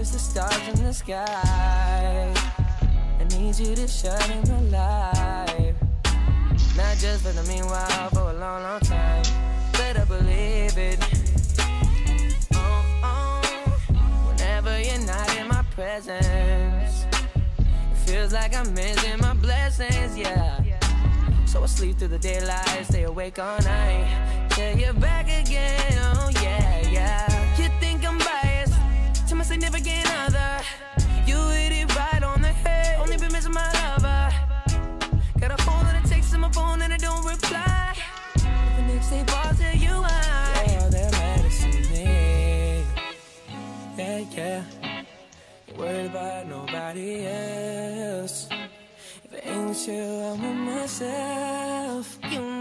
it's the stars in the sky. I need you to shine in my life. Not just for the meanwhile, for a long, long time. Better believe it. Oh, oh. Whenever you're not in my presence, it feels like I'm missing my blessings, yeah. So I sleep through the daylight, stay awake all night. Till you're back Day, ball tell you why. Yeah, they're mad at me. Yeah, yeah. Worried about nobody else. If it ain't you, I'm with myself. You